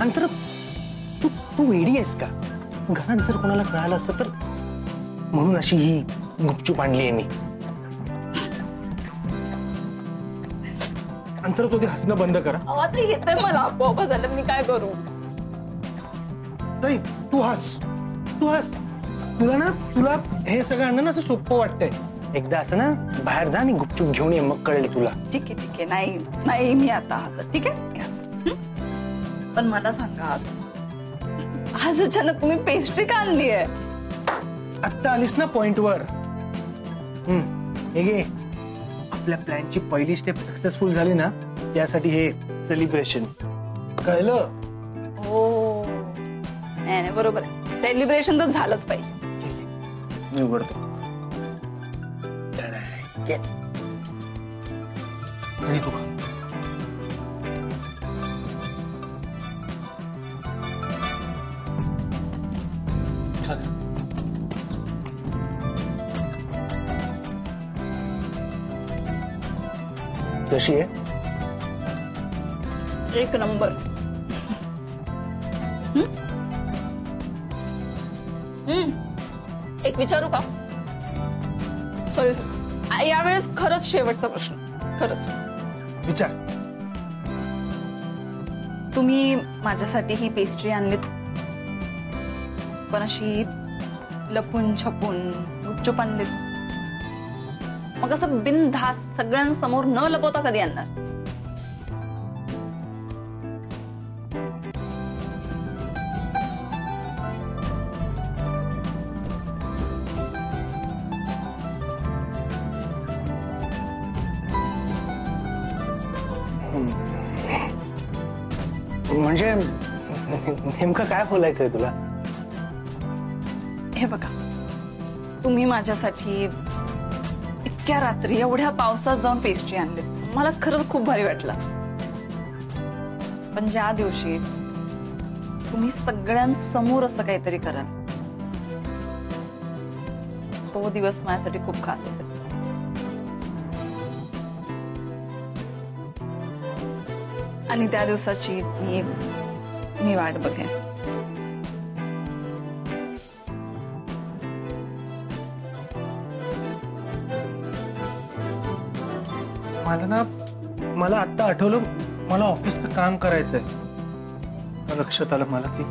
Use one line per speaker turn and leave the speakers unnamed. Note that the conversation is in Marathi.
आणि तर तू तू वेडी आहेस का? घरात जर कोणाला कळालं असतं तर? म्हणून अशी ही गुपचूप आणली आहे मी. अंतर तो ते हसणं बंद करा.
आता येतंय मला. आपोआप झालं मी काय करू?
ताई तू हस. तू हस. तुला ना तुला हे सगळं आणणं ना असं सोपं वाटतंय. एकदा असं ना बाहेर जा आणि गुपचूप घेऊन ये मग कळेल तुला.
ठीक आहे ठीक आहे. नाही नाही मी आता हसत. ठीक आहे? पण मला सांगा आज. अचानक तुम्ही पेस्ट्री का आणली आहे
आत्ता आलीस ना पॉइंट वर. हम्म, हे घे. आपल्या प्लॅनची पहिली स्टेप सक्सेसफुल झाली ना त्यासाठी हे सेलिब्रेशन कळलं?
हो. नाही नाही बरोबर सेलिब्रेशन तर झालंच पाहिजे.
मी उघडतो. घे. घे तू खा. चल. कशी आहे?
एक नंबर. हं? हं. एक विचारू का? सॉरी सॉरी यावेळेस खरंच शेवटचा प्रश्न. खरंच.
विचार.
तुम्ही माझ्यासाठी ही पेस्ट्री आणलीत? पण अशी लपून छपून गुपचूप मग असं बिनधास्त सगळ्यांसमोर न लपवता कधी आणणार?
म्हणजे नेमकं काय बोलायचंय तुला?
हे बघा तुम्ही माझ्यासाठी इतक्या रात्री एवढ्या पावसात जाऊन पेस्ट्री आणली मला खरंच खूप भारी वाटलं. पण ज्या दिवशी तुम्ही सगळ्यांसमोर असं काहीतरी कराल तो दिवस माझ्यासाठी खूप खास असेल. आणि त्या दिवसाची मी मी वाट बघेन.
मला ना मला आत्ता आठवलं मला ऑफिसचं काम करायचंय. लक्षात आलं मला की